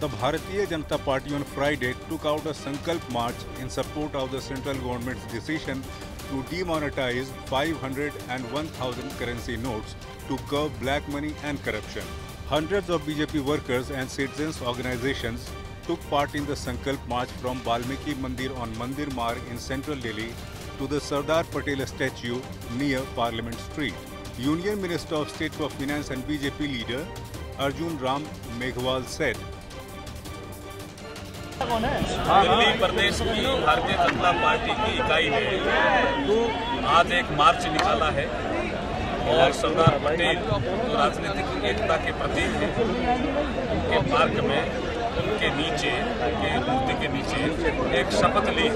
The Bharatiya Janata Party on Friday took out a Sankalp march in support of the central government's decision to demonetize 500 and 1000 currency notes to curb black money and corruption. Hundreds of BJP workers and citizens organizations took part in the Sankalp march from Balmiki Mandir on Mandir Marg in central Delhi to the Sardar Patel statue near Parliament Street. Union Minister of State for Finance and BJP leader Arjun Ram Meghwal said Delhi प्रदेश की Bharatiya Janata party की इकाई ने आज एक मार्च निकाला है। और सरदार पटेल जो राजनीतिक एकता के प्रतीक हैं। उनके पार्क में, उनके नीचे, उनके मूर्ति के नीचे एक शपथ ली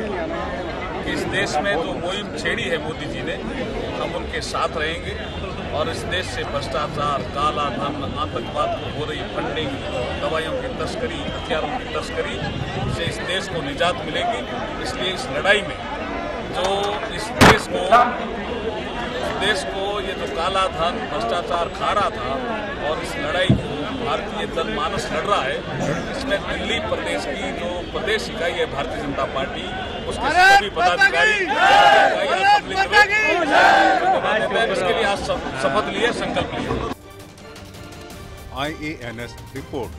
कि इस देश में जो मुहिम छेड़ी है मोदी जी ने, हम उनके साथ रहेंगे और इस देश से भ्रष्टाचार काला धन आतंकवाद को हो रही फंडिंग दवाइयों की तस्करी, हथियारों की तस्करी से इस देश को निजात मिलेगी। इसलिए इस लड़ाई में जो इस देश को, इस देश को ये जो काला धन भ्रष्टाचार खा रहा था और इस लड़ाई को भारतीय जनमानस लड़ रहा है, इसमें दिल्ली प्रदेश की प्रदेश इकाई है भारतीय जनता पार्टी उसके सभी पदाधिकारी इसके लिए आज शपथ लिए संकल्प लिए। S report.